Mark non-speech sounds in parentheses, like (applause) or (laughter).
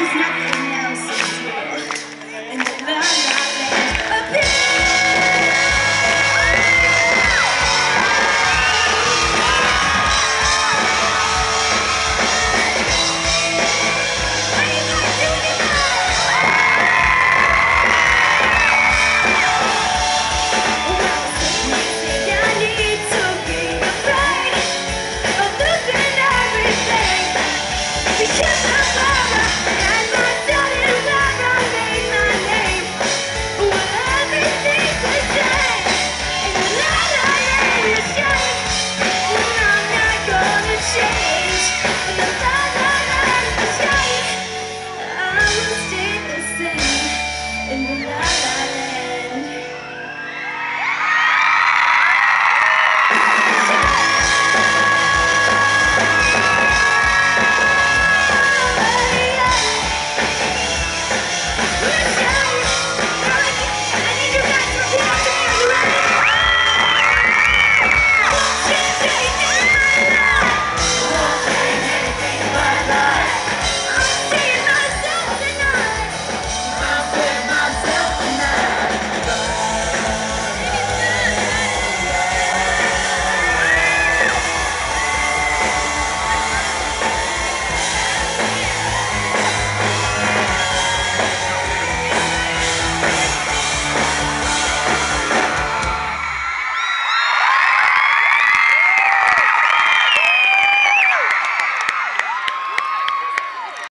She's Yeah. (laughs)